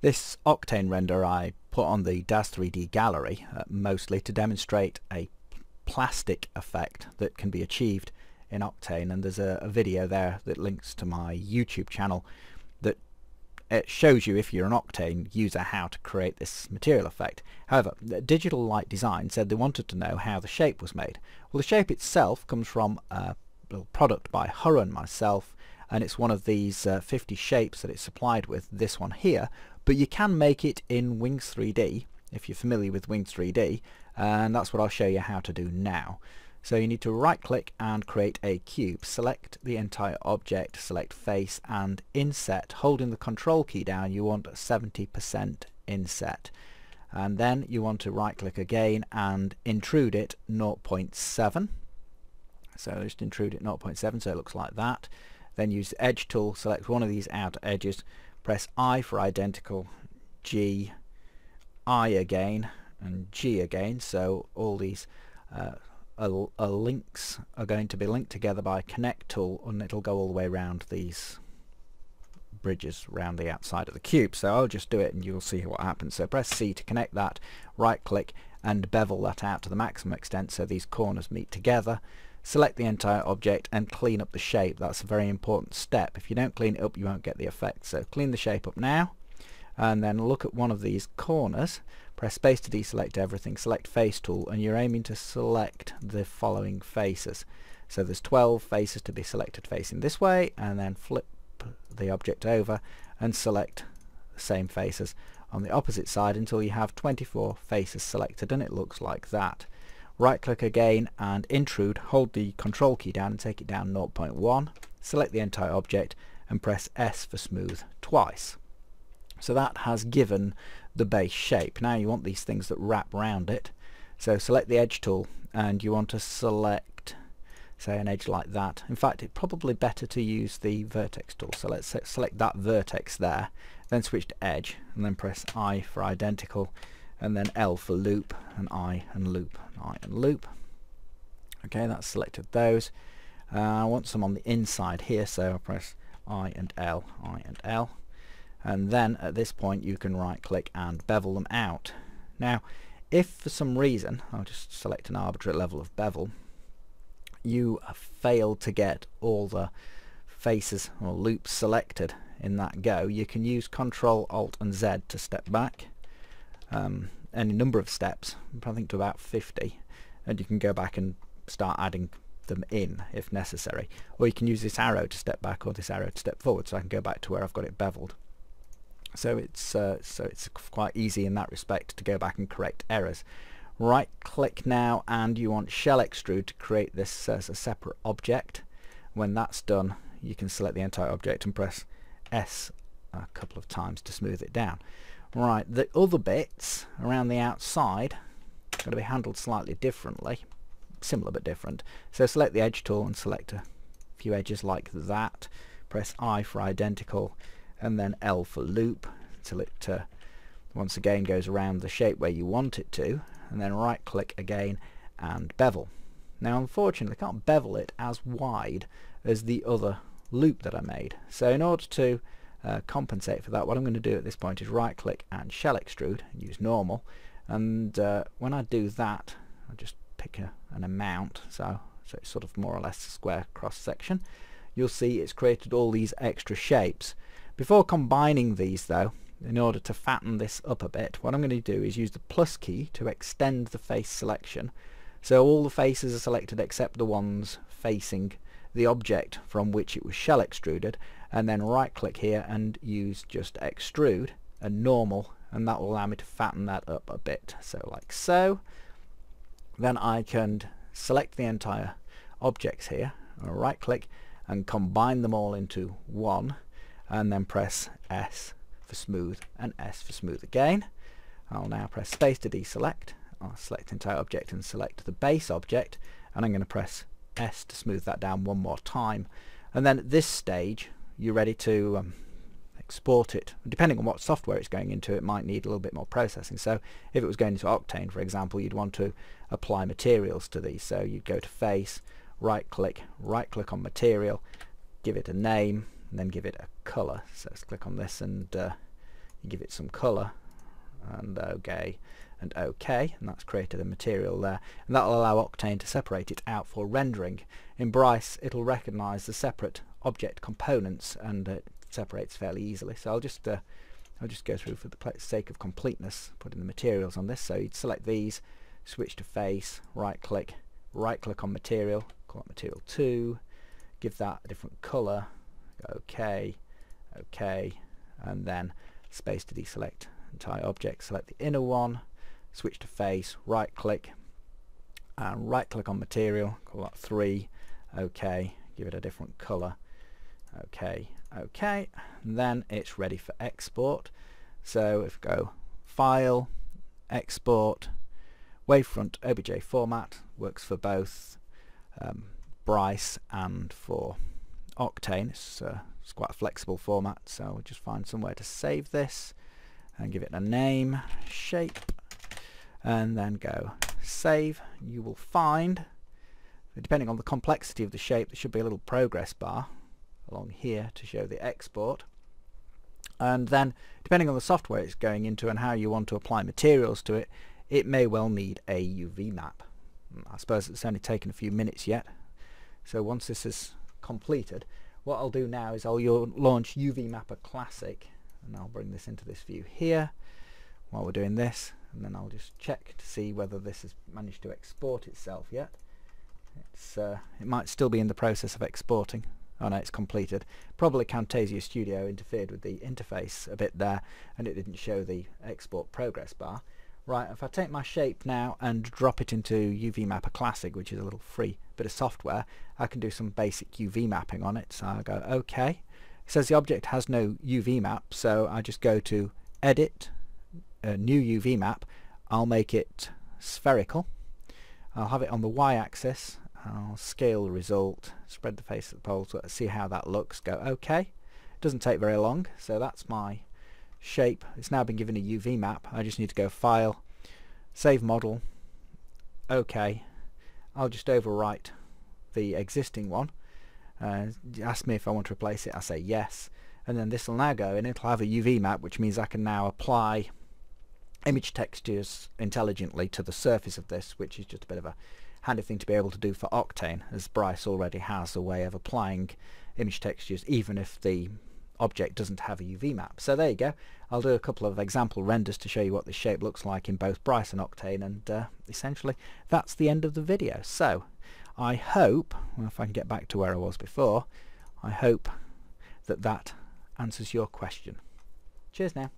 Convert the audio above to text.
This Octane render I put on the DAZ 3D gallery uh, mostly to demonstrate a plastic effect that can be achieved in Octane and there's a, a video there that links to my YouTube channel that it shows you if you're an Octane user how to create this material effect. However, Digital Light Design said they wanted to know how the shape was made. Well the shape itself comes from a product by Horo and myself and it's one of these uh, 50 shapes that it's supplied with, this one here, but you can make it in Wings 3D if you're familiar with Wings 3D and that's what I'll show you how to do now. So you need to right click and create a cube. Select the entire object, select face and inset. Holding the control key down you want 70% inset. And then you want to right click again and intrude it 0.7. So just intrude it 0.7 so it looks like that. Then use the edge tool, select one of these outer edges, press I for identical, G, I again, and G again. So all these uh, links are going to be linked together by a connect tool and it'll go all the way around these bridges around the outside of the cube so I'll just do it and you'll see what happens so press C to connect that right click and bevel that out to the maximum extent so these corners meet together select the entire object and clean up the shape. That's a very important step. If you don't clean it up you won't get the effect. So clean the shape up now and then look at one of these corners. Press space to deselect everything. Select face tool and you're aiming to select the following faces. So there's 12 faces to be selected facing this way and then flip the object over and select the same faces on the opposite side until you have 24 faces selected and it looks like that right click again and intrude hold the control key down and take it down 0.1 select the entire object and press S for smooth twice so that has given the base shape. Now you want these things that wrap around it. So select the edge tool and you want to select say an edge like that. In fact it's probably better to use the vertex tool. So let's select that vertex there then switch to edge and then press I for identical and then L for loop and I and loop I and loop. Okay that's selected those. Uh, I want some on the inside here so I press I and L, I and L and then at this point you can right click and bevel them out now if for some reason I'll just select an arbitrary level of bevel you fail to get all the faces or loops selected in that go you can use control alt and Z to step back um, any number of steps I think to about 50 and you can go back and start adding them in if necessary. Or you can use this arrow to step back or this arrow to step forward so I can go back to where I've got it beveled. So it's uh, so it's quite easy in that respect to go back and correct errors. Right click now and you want shell extrude to create this as a separate object. When that's done you can select the entire object and press S a couple of times to smooth it down right the other bits around the outside are going to be handled slightly differently similar but different. So select the edge tool and select a few edges like that. Press I for identical and then L for loop until it uh, once again goes around the shape where you want it to and then right click again and bevel. Now unfortunately I can't bevel it as wide as the other loop that I made. So in order to uh, compensate for that what I'm going to do at this point is right click and shell extrude and use normal. And uh, when I do that I'll just pick a, an amount so, so it's sort of more or less a square cross section you'll see it's created all these extra shapes. Before combining these though, in order to fatten this up a bit, what I'm going to do is use the plus key to extend the face selection. So all the faces are selected except the ones facing the object from which it was shell extruded and then right click here and use just extrude and normal and that will allow me to fatten that up a bit so like so then I can select the entire objects here right click and combine them all into one and then press S for smooth and S for smooth again. I'll now press space to deselect. I'll select entire object and select the base object and I'm going to press S to smooth that down one more time and then at this stage you're ready to um, export it. Depending on what software it's going into it might need a little bit more processing so if it was going into Octane for example you'd want to apply materials to these so you'd go to face right click right click on material give it a name and then give it a color so let's click on this and uh, give it some colour and OK and OK and that's created a material there and that'll allow Octane to separate it out for rendering. In Bryce it'll recognise the separate object components and it separates fairly easily. So I'll just uh, I'll just go through for the sake of completeness putting the materials on this. So you'd select these switch to face right click right click on material call it material 2 give that a different colour OK OK and then space to deselect entire object select the inner one switch to face right click and right click on material call that 3 OK give it a different colour OK OK and then it's ready for export. So if we go file export wavefront OBJ format works for both um, Bryce and for Octane. It's, uh, it's quite a flexible format so we'll just find somewhere to save this and give it a name shape and then go save. You will find depending on the complexity of the shape there should be a little progress bar along here to show the export. And then depending on the software it's going into and how you want to apply materials to it it may well need a UV map. I suppose it's only taken a few minutes yet. So once this is completed what I'll do now is I'll launch UV Mapper Classic and I'll bring this into this view here while we're doing this and then I'll just check to see whether this has managed to export itself yet. It's uh, it might still be in the process of exporting oh no it's completed. Probably Camtasia Studio interfered with the interface a bit there and it didn't show the export progress bar. Right if I take my shape now and drop it into UV Mapper Classic which is a little free bit of software I can do some basic UV mapping on it. So I'll go OK it says the object has no UV map so I just go to edit a new UV map. I'll make it spherical. I'll have it on the y-axis I'll scale the result, spread the face of the pole to see how that looks, go OK. It doesn't take very long, so that's my shape. It's now been given a UV map. I just need to go File, Save Model, OK. I'll just overwrite the existing one. Uh, ask me if I want to replace it, I say yes. And then this will now go and it'll have a UV map, which means I can now apply image textures intelligently to the surface of this, which is just a bit of a handy thing to be able to do for Octane as Bryce already has a way of applying image textures even if the object doesn't have a UV map. So there you go. I'll do a couple of example renders to show you what this shape looks like in both Bryce and Octane and uh, essentially that's the end of the video. So I hope, well, if I can get back to where I was before, I hope that that answers your question. Cheers now.